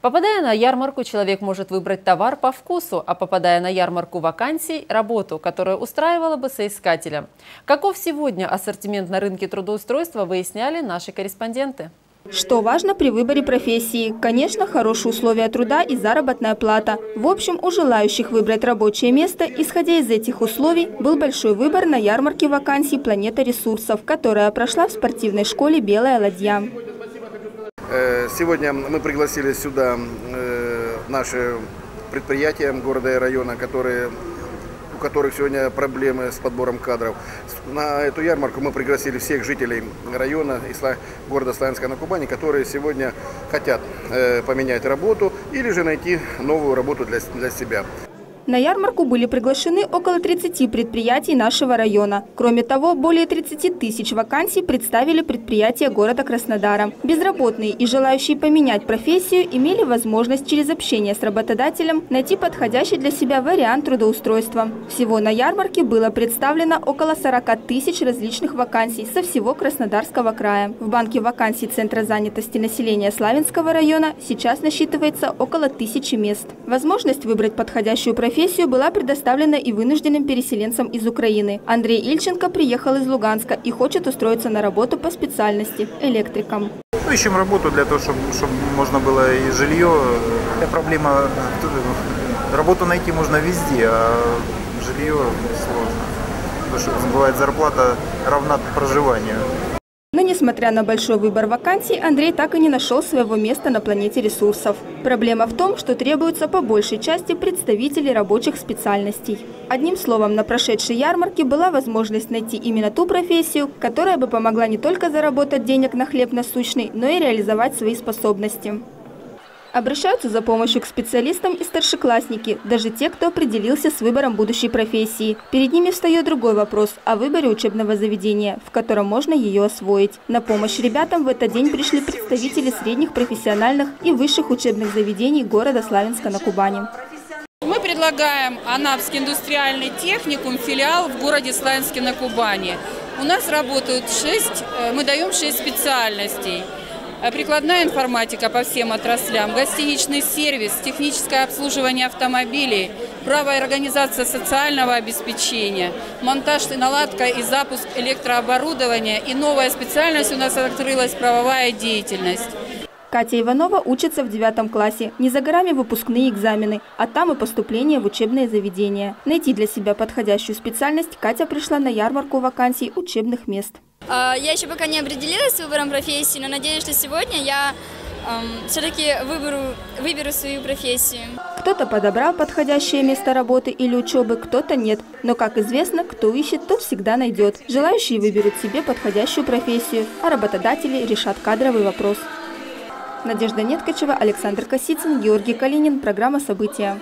Попадая на ярмарку, человек может выбрать товар по вкусу, а попадая на ярмарку вакансий – работу, которая устраивала бы соискателя. Каков сегодня ассортимент на рынке трудоустройства, выясняли наши корреспонденты. Что важно при выборе профессии? Конечно, хорошие условия труда и заработная плата. В общем, у желающих выбрать рабочее место, исходя из этих условий, был большой выбор на ярмарке вакансий «Планета ресурсов», которая прошла в спортивной школе «Белая ладья». Э, сегодня мы пригласили сюда э, наши предприятия города и района, которые у которых сегодня проблемы с подбором кадров. На эту ярмарку мы пригласили всех жителей района города Славянска на Кубани, которые сегодня хотят э, поменять работу или же найти новую работу для, для себя. На ярмарку были приглашены около 30 предприятий нашего района. Кроме того, более 30 тысяч вакансий представили предприятия города Краснодара. Безработные и желающие поменять профессию имели возможность через общение с работодателем найти подходящий для себя вариант трудоустройства. Всего на ярмарке было представлено около 40 тысяч различных вакансий со всего Краснодарского края. В банке вакансий Центра занятости населения Славянского района сейчас насчитывается около тысячи мест. Возможность выбрать подходящую профессию профессию была предоставлена и вынужденным переселенцам из Украины. Андрей Ильченко приехал из Луганска и хочет устроиться на работу по специальности – электриком. Ну, ищем работу для того, чтобы, чтобы можно было и жилье. Проблема, работу найти можно везде, а жилье сложно. Потому что бывает зарплата равна проживанию. Несмотря на большой выбор вакансий, Андрей так и не нашел своего места на планете ресурсов. Проблема в том, что требуется по большей части представителей рабочих специальностей. Одним словом, на прошедшей ярмарке была возможность найти именно ту профессию, которая бы помогла не только заработать денег на хлеб насущный, но и реализовать свои способности. Обращаются за помощью к специалистам и старшеклассники, даже те, кто определился с выбором будущей профессии. Перед ними встает другой вопрос о выборе учебного заведения, в котором можно ее освоить. На помощь ребятам в этот день пришли представители средних профессиональных и высших учебных заведений города Славянска на Кубани. Мы предлагаем Анапский индустриальный техникум, филиал в городе Славянске на Кубани. У нас работают шесть, э, мы даем шесть специальностей – прикладная информатика по всем отраслям, гостиничный сервис, техническое обслуживание автомобилей, право и организация социального обеспечения, монтаж и наладка и запуск электрооборудования и новая специальность у нас открылась правовая деятельность. Катя Иванова учится в девятом классе. Не за горами выпускные экзамены, а там и поступление в учебные заведения. Найти для себя подходящую специальность Катя пришла на ярмарку вакансий учебных мест. А, я еще пока не определилась с выбором профессии, но надеюсь, что сегодня я эм, все-таки выберу, выберу свою профессию. Кто-то подобрал подходящее место работы или учебы, кто-то нет. Но, как известно, кто ищет, тот всегда найдет. Желающие выберут себе подходящую профессию, а работодатели решат кадровый вопрос. Надежда Неткачева, Александр Косицын, Георгий Калинин. Программа «События».